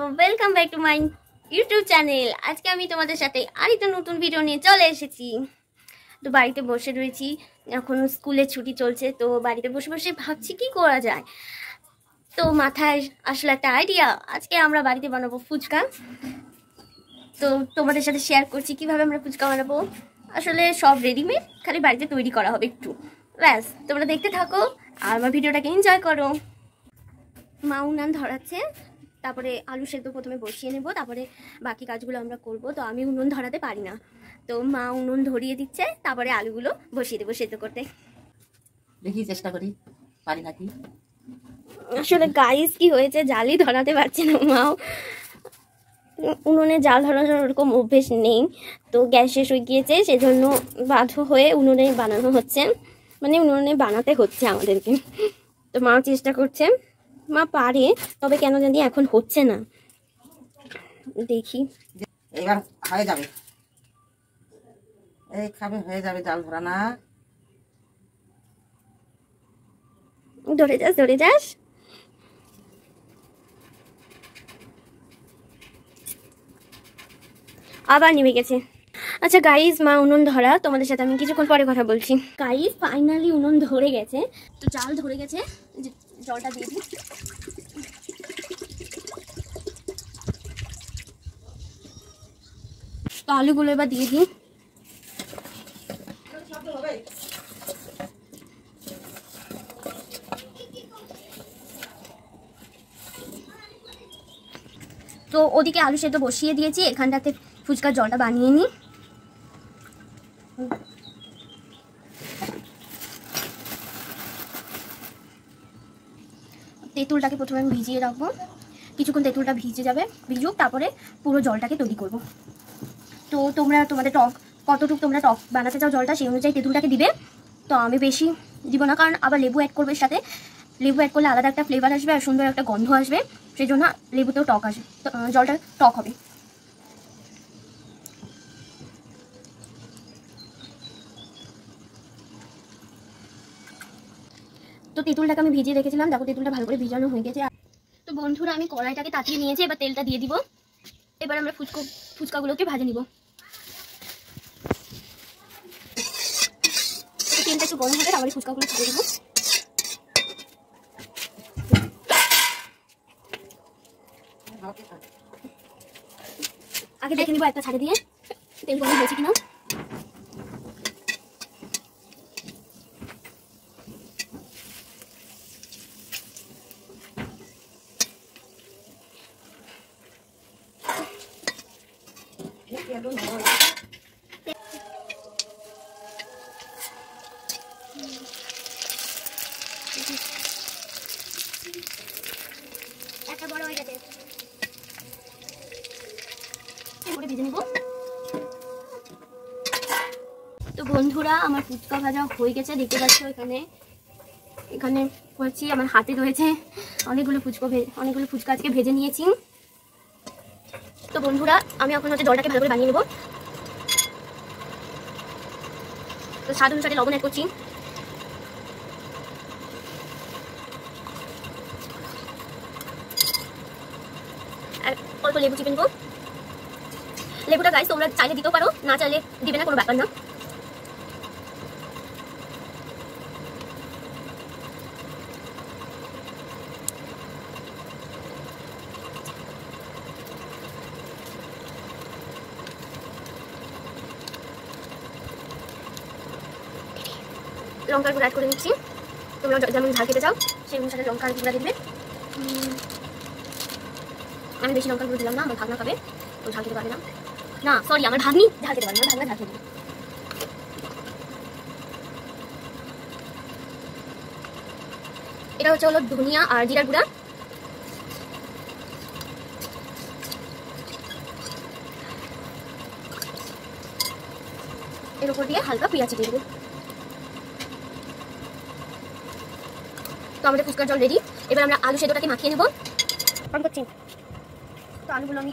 Welcome back to my YouTube channel আজকে আমি তোমাদের সাথে আরেকটা নতুন ভিডিও নিয়ে চলে এসেছি। তো বাড়িতে বসে রয়েছি। এখন স্কুলে ছুটি চলছে, তো বাড়িতে বসে বসে ভাবছি কি করা যায়? তো মাথায় আসলে একটা আইডিয়া আজকে আমরা বাড়িতে বানাবো ফুচকা। তো তোমাদের সাথে শেয়ার করছি কীভাবে আমরা ফুচকা বানাবো। আসলে সব রেডিমেড খালি বাড়িতে তৈরি করা হবে একটু। ব্যাস, তোমরা দেখতে থাকো আর আমার ভিডিওটাকে এনজয় করো। মা উনান ধরাচ্ছে। তারপরে আলু সেদ্ধ প্রথমে বসিয়ে নেব তারপরে বাকি কাজগুলো আমরা করব। তো আমি উনুন ধরাতে পারি না। তো মা উনুন ধরিয়ে দিচ্ছে তারপরে আলুগুলো বসিয়ে দেবো সেদ্ধ করতে। দেখি চেষ্টা করি পারি নাকি? আসলে গাইস কি হয়েছে? জালই ধরাতে পারছে না মাও। উনুনে জাল ধরানোর ওরকম অভ্যেস নেই। তো গ্যাস শেষ হয়ে গিয়েছে সেজন্য বাধ্য হয়ে উনুনে বানানো হচ্ছে। মানে উনুনে বানাতে হচ্ছে আমাদেরকে। তো মাও চেষ্টা করছে। মা পারে তবে কেন জানি এখন হচ্ছে না। দেখি। এবার হয়ে যাবে। এই খাবে হয়ে যাবে জাল ধরা না। ধরে যাস ধরে যাস। আবার নেমে গেছে। আচ্ছা গাইজ মা উনুন ধরা তোমাদের সাথে আমি কিছুক্ষণ পরে কথা বলছি। গাইজ ফাইনালি উনুন ধরে গেছে। তো জাল ধরে গেছে। যে জলটা দিয়ে দিই। তো আলুগুলো এবার দিয়ে দিই। তো ওদিকে আলু সেদ্ধ বসিয়ে দিয়েছি, এখানটাতে ফুচকার জলটা বানিয়ে নিই। তেঁতুলটাকে প্রথমে আমি ভিজিয়ে রাখব। কিছুক্ষণ তেঁতুলটা ভিজে যাবে, ভিজুক, তারপরে পুরো জলটাকে তৈরি করব। তো তোমরা, তোমাদের টক, কতটুকু তোমরা টক বানাতে চাও জলটা, সেই অনুযায়ী তেঁতুলটাকে দিবে। তো আমি বেশি দিব না, কারণ আবার লেবু অ্যাড করবে সাথে। লেবু অ্যাড করলে আলাদা একটা ফ্লেভার আসবে আর সুন্দর একটা গন্ধ আসবে। সেই জন্য লেবুতেও টক আসবে জলটা টক হবে। তো তেঁতুলটাকে আমি ভিজিয়ে রেখেছিলাম। দেখো, তেঁতুলটা ভালো করে ভিজানো হয়ে গেছে। তো বন্ধুরা, আমি কড়াইটাকে তাতিয়ে নিয়েছি, এবার তেলটা দিয়ে দিব। এবার আমরা ফুচকো, ফুচকাগুলোকে ভাজে নিব তো তেলটা একটু গরম হবে তারপরে ফুচকাগুলো ছেড়ে দিব। আগে দেখে নিব একটা ছাড়ে দিয়ে, তেল গরম হয়েছে কিনা। তো বন্ধুরা, আমার ফুচকা ভাজা হয়ে গেছে, দেখতে পাচ্ছ এখানে। এখানে করছি, আমার হাতে রয়েছে অনেকগুলো ফুচকা অনেকগুলো ফুচকা আজকে ভেজে নিয়েছি। তো বন্ধুরা, আমি এখন হচ্ছে জলটাকে ভালো করে বানিয়ে নেব। তো স্বাদ অনুসারে লবণ অ্যাড করছি আর অল্প লেবু চিপে নেব লেবুটা গাইস তোমরা চাইলে দিতেও পারো, না চাইলে দিবে না, কোনো ব্যাপার না। লঙ্কার গুঁড়ো অ্যাড করে নিচ্ছি। তোমরা যেমন ঝাল খেতে চাও, সেই অনুসারে লঙ্কার গুঁড়া দিবে। আমি বেশি লঙ্কার গুঁড়ো দিলাম না, আমার ভাগনা খাবে তো ঝাল খেতে পারবে না। না সরি আমার ভাগ্নি ঝাল খেতে পারবে না, ভাগনা ঝাল খেতে এটা হচ্ছে হলো ধনিয়া আর জিরার গুঁড়া। এর উপর দিয়ে হালকা পেঁয়াজ চিপে দেবো। তো আমাদের ফুচকার জল রেডি এবার আমরা আলু সেদ্ধটাকে মাখিয়ে নেব। অন করছি। তো আলুগুলো আমি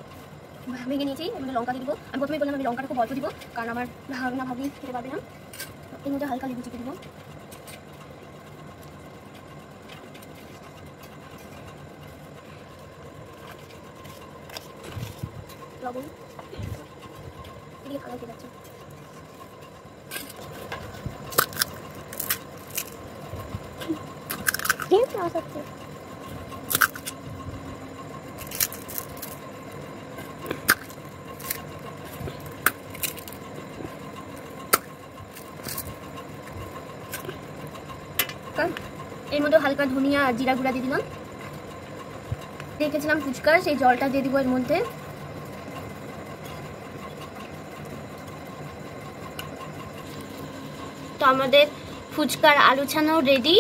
ভেঙে নিয়েছি এগুলো লঙ্কা দিয়ে দেবো। আমি প্রথমে বললাম আমি লঙ্কাটা খুব অল্প দিব, কারণ আমার ভাগনা ভাবি খেতে পারবে না। এর মধ্যে হালকা লেবু চিপে দেবো। লবণ। যাচ্ছে। ঠিক আছে মধ্যে হালকা ধনিয়া আর জিরা গুঁড়া দিয়ে দিলাম। রেখেছিলাম ফুচকা, সেই জলটা দিয়ে দিব এর মধ্যে। তো আমাদের ফুচকার আলু ছানাও রেডি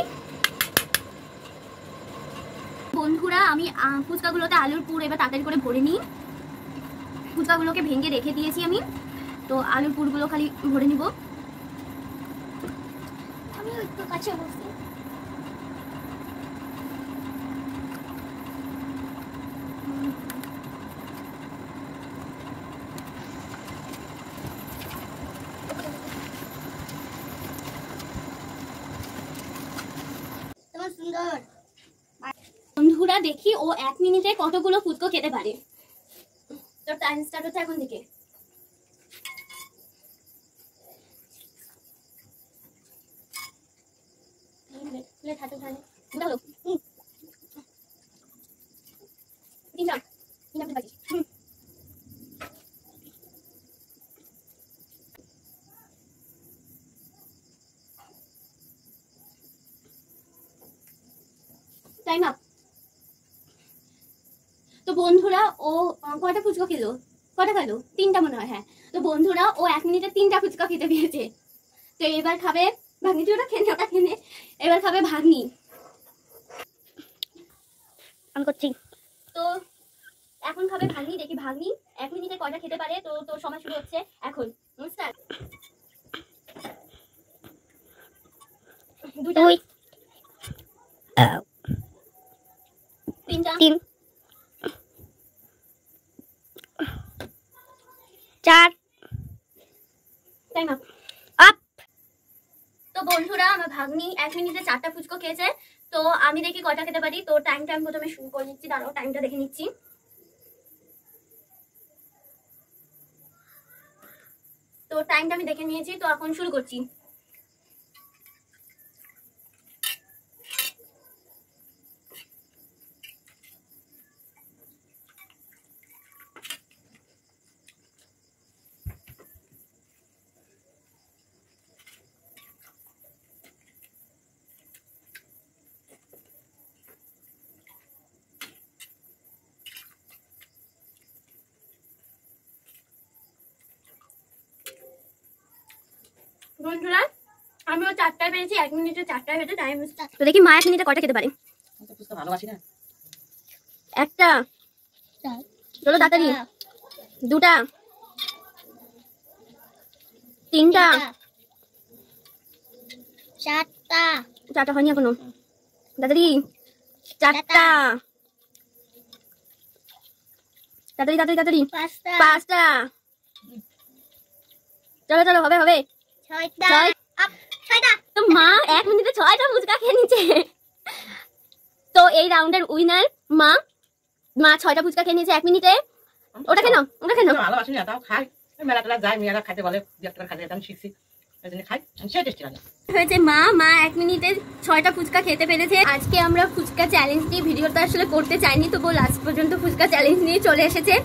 বন্ধুরা, আমি ফুচকাগুলোতে আলুর পুর এবার তাড়াতাড়ি করে ভরে নিই। ফুচকাগুলোকে ভেঙে রেখে দিয়েছি আমি। তো আলুর পুরগুলো খালি ভরে নিব। আমি কাছে তোমার সুন্দর। বন্ধুরা, দেখি ও এক মিনিটে কতগুলো ফুচকো খেতে পারে। তো টাইম স্টার্ট হচ্ছে এখন থেকে। তিনটা বাকি হুম। টাইম আপ তো বন্ধুরা ও কয়টা ফুচকা খেলো? কটা খেলো? তিনটা মনে হয় হ্যাঁ। তো বন্ধুরা ও এক মিনিটে তিনটা ফুচকা খেতে পেয়েছে। তো এবার খাবে ভাগ্নি তুই ওটা খেনে ওটা খেনে এবার খাবে ভাগ্নি। আমি করছি। তো এখন খাবে ভাগ্নি দেখি ভাগ্নি এক মিনিটে কয়টা খেতে পারে। তো তোর সময় শুরু হচ্ছে এখন। দুই। তিনটা। তিন। চার। আপ। তো বন্ধুরা আমার ভাগ্নি এক মিনিটে চারটা ফুচকো খেয়েছে তো আমি দেখি কটা খেতে পারি। তো টাইমটা আমি প্রথমে শুরু করে নিচ্ছি দাঁড়াও টাইমটা দেখে নিচ্ছি। তো টাইমটা আমি দেখে নিয়েছি তো এখন শুরু করছি। বন্ধুরা আমিও চারটায় পেরেছি এক মিনিটে চারটায় পেতে টাইম তো দেখি মা এক মিনিটে কয়টা খেতে পারে। ভালোবাসি না। একটা। চলো তাড়াতাড়ি দুটা। তিনটা। চারটা। চারটা হয়নি এখনও। তাড়াতাড়ি চারটা। তাড়াতাড়ি তাড়াতাড়ি তাড়াতাড়ি পাঁচটা। পাঁচটা। চলো চলো হবে হবে। ছয়টা। ছয়টা। তো মা এক মিনিটে ছয়টা ফুচকা খেয়ে নিচ্ছে। তো এই রাউন্ডের উইনার মা মা ছয়টা ফুচকা খেয়ে নিয়েছে এক মিনিটে। ওটা কেন ওটা কেন ফুচকা ভালোবাসি না তাও খাই। মেলা টেলা যায় মেয়েরা খাইতে বলে একটা খাইতে শিখছি। মা মা এক মিনিটে ফুচকা খেতে আজকে আমরা ফুচকা আসলে করতে চাইনি লাস্ট পর্যন্ত ফুচকা চ্যালেঞ্জ নিয়ে চলে এসেছে।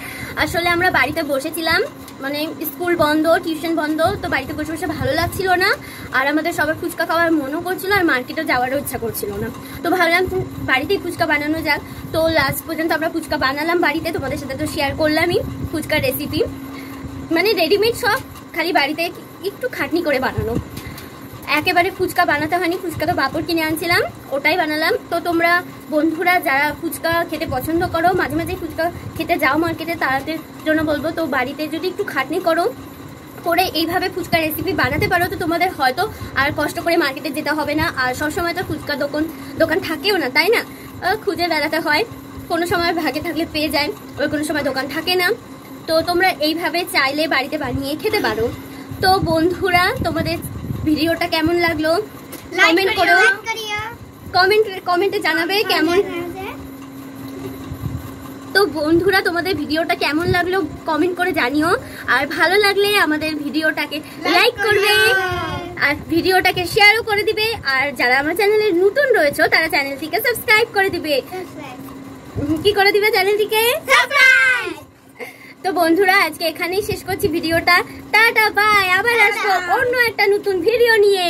আসলে আমরা বাড়িতে বসেছিলাম মানে স্কুল বন্ধ টিউশন বন্ধ, তো বাড়িতে বসে বসে ভালো লাগছিল না। আর আমাদের সবার ফুচকা খাওয়ার মনও করছিল, আর মার্কেটে যাওয়ারও ইচ্ছা করছিল না। তো ভাবলাম বাড়িতেই ফুচকা বানানো যাক। তো লাস্ট পর্যন্ত আমরা ফুচকা বানালাম বাড়িতে, তোমাদের সাথে তো শেয়ার করলামই ফুচকার রেসিপি মানে রেডিমেড সব, খালি বাড়িতে একটু খাটনি করে বানানো। একেবারে ফুচকা বানাতে হয়নি, ফুচকা তো বাপড় কিনে আনছিলাম, ওটাই বানালাম। তো তোমরা বন্ধুরা যারা ফুচকা খেতে পছন্দ করো, মাঝে মাঝে ফুচকা খেতে যাও মার্কেটে, তাদের জন্য বলব, তো বাড়িতে যদি একটু খাটনি করো, করে এইভাবে ফুচকা রেসিপি বানাতে পারো, তো তোমাদের হয়তো আর কষ্ট করে মার্কেটে যেতে হবে না। আর সবসময় তো ফুচকা দোকান দোকান থাকেও না, তাই না? খুঁজে বেড়াতে হয়। কোনো সময় ভাগে থাকলে পেয়ে যায় ওই কোনো সময় দোকান থাকে না। তো তোমরা এইভাবে চাইলে বাড়িতে বানিয়ে খেতে পারো। তো বন্ধুরা তোমাদের ভিডিওটা কেমন লাগল? কমেন্ট করো। কমেন্ট কমেন্টে জানাবে কেমন? তো বন্ধুরা তোমাদের ভিডিওটা কেমন লাগল কমেন্ট করে জানিও। আর ভালো লাগলে আমাদের ভিডিওটাকে লাইক করবে। আর ভিডিওটাকে শেয়ারও করে দিবে। আর যারা আমার চ্যানেলে নতুন রয়েছে তারা চ্যানেলটিকে সাবস্ক্রাইব করে দিবে। কি করে দিবে চ্যানেলটিকে তো বন্ধুরা আজকে এখানেই শেষ করছি ভিডিওটা। Tata bye. আবার আসব অন্য একটা নতুন ভিডিও নিয়ে।